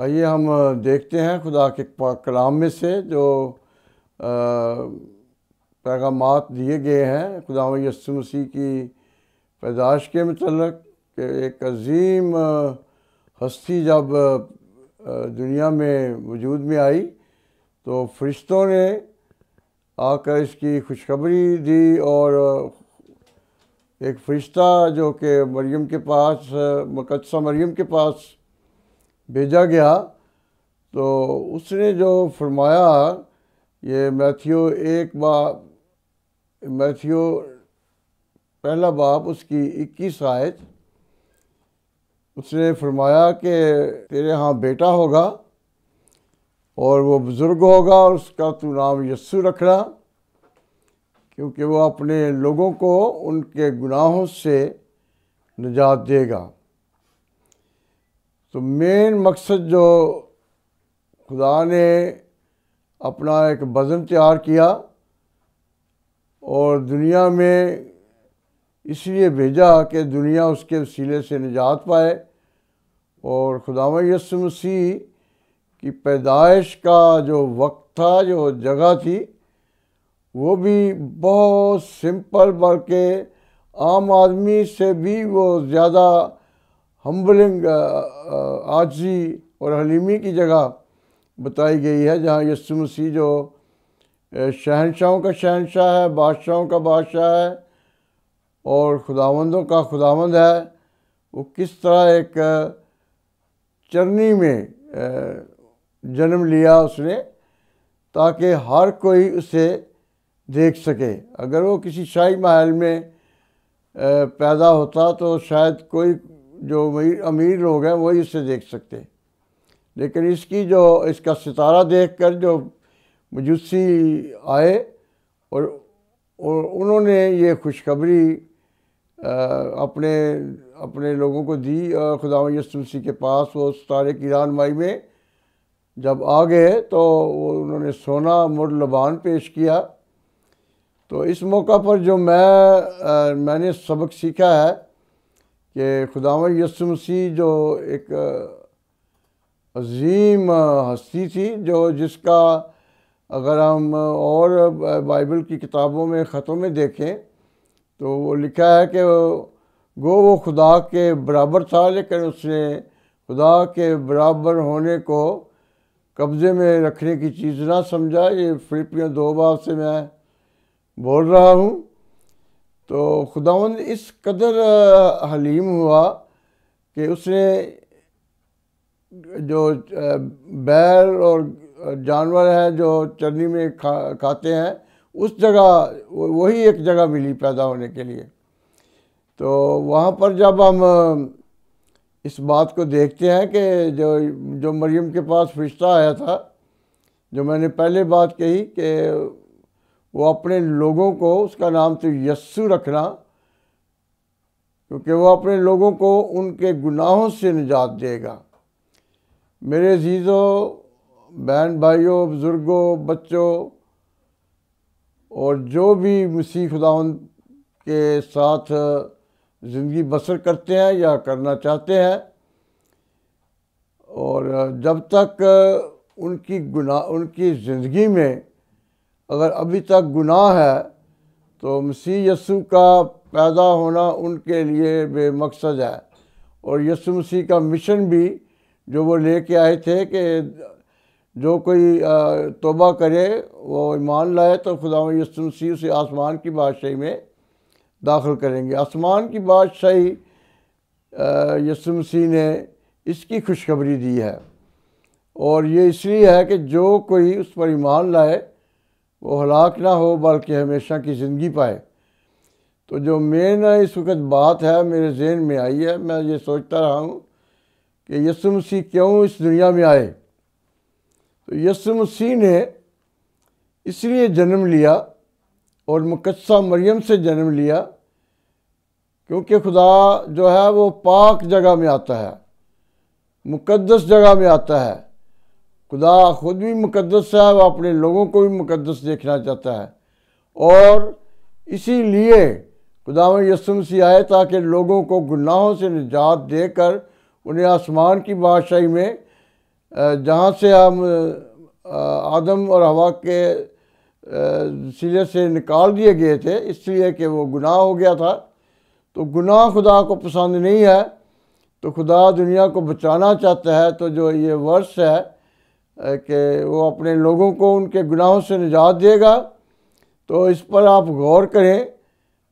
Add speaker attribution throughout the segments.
Speaker 1: آئیے ہم دیکھتے ہیں خدا کے کلام میں سے جو پیغامات دیے گئے ہیں خدا یسو مسیح کی پیدائش کے متعلق کہ ایک عظیم ہستی جب دنیا میں وجود میں آئی تو فرشتوں نے آ کر اس کی خوشخبری دی اور ایک فرشتہ جو کہ مریم کے پاس مقدسہ مریم کے پاس بھیجا گیا۔ تو اس نے جو فرمایا، یہ میتھیو ایک باپ میتھیو پہلا باپ، اس کی اکیس آیت، اس نے فرمایا کہ تیرے ہاں بیٹا ہوگا اور وہ بزرگ ہوگا اور اس کا تو نام یسو رکھنا، کیونکہ وہ اپنے لوگوں کو ان کے گناہوں سے نجات دے گا۔ تو مین مقصد جو خدا نے اپنا ایک بزم تیار کیا اور دنیا میں اس لیے بھیجا کہ دنیا اس کے وسیلے سے نجات پائے اور خدا یس مسیح کی پیدائش کا جو وقت تھا، جو جگہ تھی، وہ بھی بہت سمپل بلکہ عام آدمی سے بھی وہ زیادہ ہمبلنگ آجی اور حلیمی کی جگہ بتائی گئی ہے، جہاں یسو مسیح جو شہنشاہوں کا شہنشاہ ہے، بادشاہوں کا بادشاہ ہے اور خداوندوں کا خداوند ہے، وہ کس طرح ایک چرنی میں جنم لیا اس نے تاکہ ہر کوئی اسے دیکھ سکے۔ اگر وہ کسی شاہی محل میں پیدا ہوتا تو شاید کوئی جو امیر لوگ ہیں، وہی اسے دیکھ سکتے لیکن اس کی جو، اس کا ستارہ دیکھ کر جو مجوسی آئے اور اور انہوں نے یہ خوشخبری اپنے اپنے لوگوں کو دی خدا یسوسی کے پاس، وہ ستارے کی رہنمائی میں جب آ گئے تو انہوں نے سونا مر لبان پیش کیا۔ تو اس موقع پر جو میں میں نے سبق سیکھا ہے کہ خداو یسو مسیح جو ایک عظیم ہستی تھی، جو جس کا اگر ہم اور بائبل کی کتابوں میں، خطوں میں دیکھیں تو وہ لکھا ہے کہ گو وہ خدا کے برابر تھا، لیکن اس نے خدا کے برابر ہونے کو قبضے میں رکھنے کی چیز نہ سمجھا۔ یہ فلپیاں دو بار سے میں بول رہا ہوں۔ تو خداوند اس قدر حلیم ہوا کہ اس نے جو بیل اور جانور ہیں جو چرنی میں کھاتے ہیں، اس جگہ وہی ایک جگہ ملی پیدا ہونے کے لیے۔ تو وہاں پر جب ہم اس بات کو دیکھتے ہیں کہ جو جو مریم کے پاس فرشتہ آیا تھا، جو میں نے پہلے بات کہی کہ وہ اپنے لوگوں کو، اس کا نام تو یسو رکھنا، کیونکہ وہ اپنے لوگوں کو ان کے گناہوں سے نجات دے گا۔ میرے عزیزوں بہن بھائیوں بزرگوں بچوں، اور جو بھی مسیح خداون کے ساتھ زندگی بسر کرتے ہیں یا کرنا چاہتے ہیں، اور جب تک ان کی گناہ، ان کی زندگی میں اگر ابھی تک گناہ ہے، تو مسیح یسو کا پیدا ہونا ان کے لیے بے مقصد ہے۔ اور یسو مسیح کا مشن بھی جو وہ لے کے آئے تھے کہ جو کوئی توبہ کرے، وہ ایمان لائے، تو خدا یسو مسیح اسے آسمان کی بادشاہی میں داخل کریں گے۔ آسمان کی بادشاہی یسو مسیح نے اس کی خوشخبری دی ہے۔ اور یہ اس لیے ہے کہ جو کوئی اس پر ایمان لائے وہ ہلاک نہ ہو بلکہ ہمیشہ کی زندگی پائے۔ تو جو مین اس وقت بات ہے میرے ذہن میں آئی ہے، میں یہ سوچتا رہا ہوں کہ یسو مسیح کیوں اس دنیا میں آئے۔ تو یسو مسیح نے اس لیے جنم لیا اور مقدسہ مریم سے جنم لیا کیونکہ خدا جو ہے وہ پاک جگہ میں آتا ہے، مقدس جگہ میں آتا ہے۔ خدا خود بھی مقدس ہے وہ اپنے لوگوں کو بھی مقدس دیکھنا چاہتا ہے۔ اور اسی لیے خدا یسم سے آئے تاکہ لوگوں کو گناہوں سے نجات دے کر انہیں آسمان کی بادشاہی میں جہاں سے ہم آدم اور ہوا کے سلے سے نکال دیے گئے تھے، اس لیے کہ وہ گناہ ہو گیا تھا۔ تو گناہ خدا کو پسند نہیں ہے۔ تو خدا دنیا کو بچانا چاہتا ہے۔ تو جو یہ ورس ہے کہ وہ اپنے لوگوں کو ان کے گناہوں سے نجات دے گا۔ تو اس پر آپ غور کریں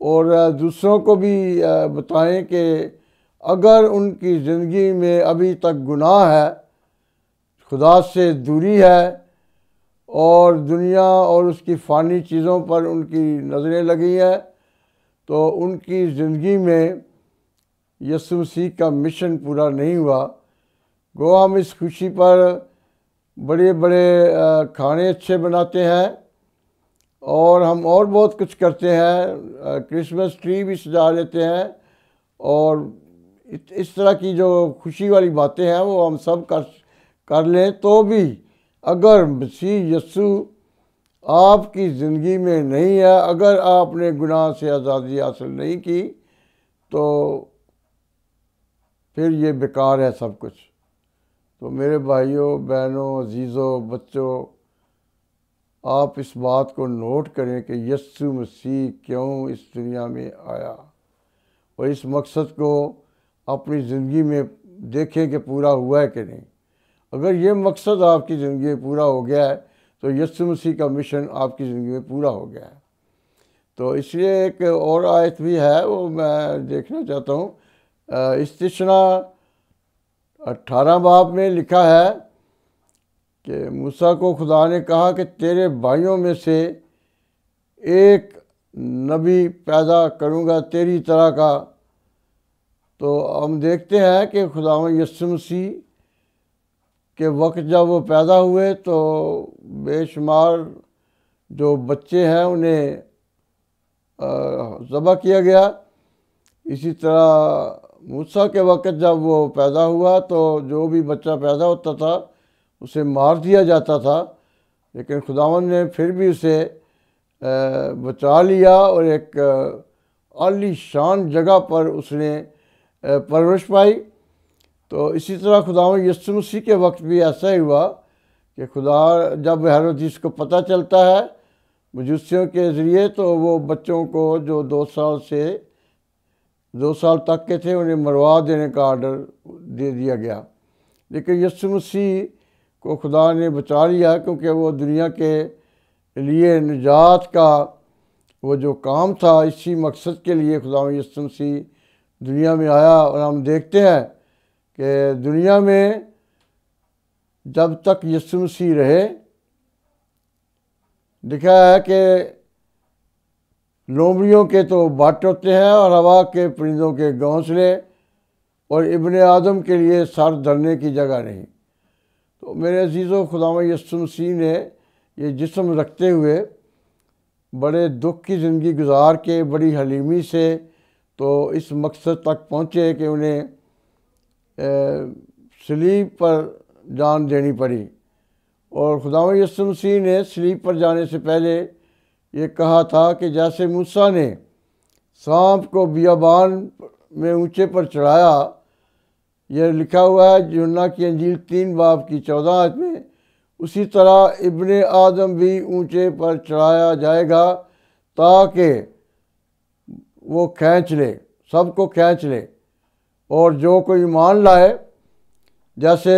Speaker 1: اور دوسروں کو بھی بتائیں کہ اگر ان کی زندگی میں ابھی تک گناہ ہے، خدا سے دوری ہے اور دنیا اور اس کی فانی چیزوں پر ان کی نظریں لگی ہیں، تو ان کی زندگی میں یسو مسیح کا مشن پورا نہیں ہوا۔ گو ہم اس خوشی پر بڑے بڑے کھانے اچھے بناتے ہیں اور ہم اور بہت کچھ کرتے ہیں۔ کرسمس ٹری بھی سجا لیتے ہیں اور اس طرح کی جو خوشی والی باتیں ہیں وہ ہم سب کر کر لیں۔ تو بھی اگر مسیح یسو آپ کی زندگی میں نہیں ہے، اگر آپ نے گناہ سے آزادی حاصل نہیں کی، تو پھر یہ بیکار ہے سب کچھ۔ تو میرے بھائیوں، بہنوں، عزیزوں، بچوں، آپ اس بات کو نوٹ کریں کہ یسو مسیح کیوں اس دنیا میں آیا؟ اور اس مقصد کو اپنی زندگی میں دیکھیں کہ پورا ہوا ہے کہ نہیں۔ اگر یہ مقصد آپ کی زندگی میں پورا ہو گیا ہے، تو یسو مسیح کا مشن آپ کی زندگی میں پورا ہو گیا ہے۔ تو اس لیے ایک اور آیت بھی ہے، وہ میں دیکھنا چاہتا ہوں۔ استشنا اٹھارہ باب میں لکھا ہے کہ موسیٰ کو خدا نے کہا کہ تیرے بھائیوں میں سے ایک نبی پیدا کروں گا تیری طرح کا۔ تو ہم دیکھتے ہیں کہ خدا یسو مسیح کے وقت جب وہ پیدا ہوئے تو بے شمار جو بچے ہیں انہیں ذبح کیا گیا۔ اسی طرح موسیٰ کے وقت جب وہ پیدا ہوا تو جو بھی بچہ پیدا ہوتا تھا، اسے مار دیا جاتا تھا۔ لیکن خداون نے پھر بھی اسے بچا لیا اور ایک عالی شان جگہ پر اس نے پرورش پائی۔ تو اسی طرح خداون یسو مسیح کے وقت بھی ایسا ہی ہوا کہ خدا جب حیرودیس کو پتہ چلتا ہے مجوسیوں کے ذریعے تو وہ بچوں کو جو دو سال سے دو سال تک کے تھے، انہیں مروا دینے کا آرڈر دے دیا گیا۔ لیکن یسو مسیح کو خدا نے بچا لیا، کیونکہ وہ دنیا کے لیے نجات کا وہ جو کام تھا، اسی مقصد کے لیے خدا یسم سی دنیا میں آیا۔ اور ہم دیکھتے ہیں کہ دنیا میں جب تک یسم سی رہے، دکھا ہے کہ لومڑیوں کے تو بٹ ہوتے ہیں اور ہوا کے پرندوں کے گھونسلے، اور ابن آدم کے لیے سر دھرنے کی جگہ نہیں۔ تو میرے عزیز و خدا مسیح نے یہ جسم رکھتے ہوئے بڑے دکھ کی زندگی گزار کے بڑی حلیمی سے تو اس مقصد تک پہنچے کہ انہیں سلیپ پر جان دینی پڑی۔ اور خدا مسیح نے سلیپ پر جانے سے پہلے یہ کہا تھا کہ جیسے موسیٰ نے سانپ کو بیابان میں اونچے پر چڑھایا، یہ لکھا ہوا ہے جنا کی انجیل تین باپ کی چودہ آج میں، اسی طرح ابن آدم بھی اونچے پر چڑھایا جائے گا تاکہ وہ کھینچ لے، سب کو کھینچ لے۔ اور جو کوئی مان لائے، جیسے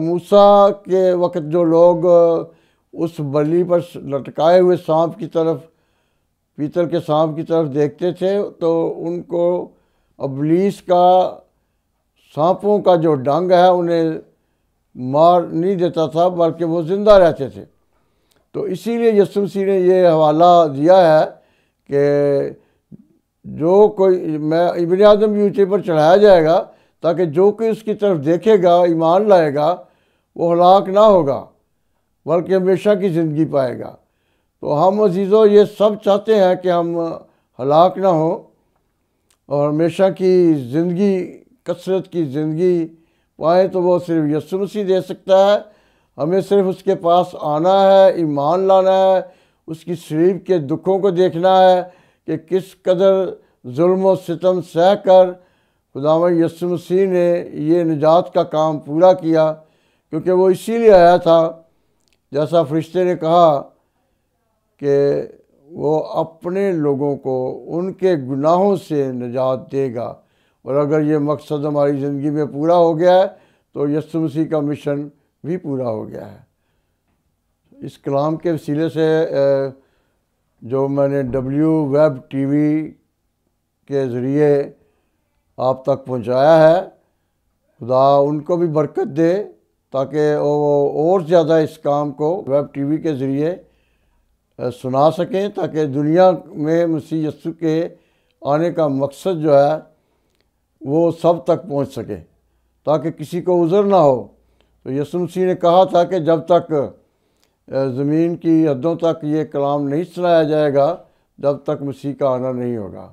Speaker 1: موسیٰ کے وقت جو لوگ اس بلی پر لٹکائے ہوئے سانپ کی طرف، پیتل کے سانپ کی طرف دیکھتے تھے، تو ان کو ابلیس کا، سانپوں کا جو ڈنگ ہے، انہیں مار نہیں دیتا تھا، بلکہ وہ زندہ رہتے تھے۔ تو اسی لیے یسمسی نے یہ حوالہ دیا ہے کہ جو کوئی، میں ابن اعظم بھی اونچے پر چڑھایا جائے گا تاکہ جو کوئی اس کی طرف دیکھے گا، ایمان لائے گا، وہ ہلاک نہ ہوگا۔ بلکہ ہمیشہ کی زندگی پائے گا۔ تو ہم عزیزوں یہ سب چاہتے ہیں کہ ہم ہلاک نہ ہوں اور ہمیشہ کی زندگی، کثرت کی زندگی پائیں تو وہ صرف یسو مسیح دے سکتا ہے۔ ہمیں صرف اس کے پاس آنا ہے، ایمان لانا ہے، اس کی شریف کے دکھوں کو دیکھنا ہے کہ کس قدر ظلم و ستم سہ کر خدا یسو مسیح نے یہ نجات کا کام پورا کیا، کیونکہ وہ اسی لیے آیا تھا جیسا فرشتے نے کہا کہ وہ اپنے لوگوں کو ان کے گناہوں سے نجات دے گا۔ اور اگر یہ مقصد ہماری زندگی میں پورا ہو گیا ہے، تو یسو مسیح کا مشن بھی پورا ہو گیا ہے۔ اس کلام کے وسیلے سے جو میں نے ڈبلیو ویب ٹی وی کے ذریعے آپ تک پہنچایا ہے، خدا ان کو بھی برکت دے۔ تاکہ وہ اور زیادہ اس کام کو ویب ٹی وی کے ذریعے سنا سکیں تاکہ دنیا میں مسیح یسو کے آنے کا مقصد جو ہے، وہ سب تک پہنچ سکے۔ تاکہ کسی کو عذر نہ ہو۔ تو یسو مسیح نے کہا تھا کہ جب تک زمین کی حدوں تک یہ کلام نہیں سنایا جائے گا، جب تک مسیح کا آنا نہیں ہوگا۔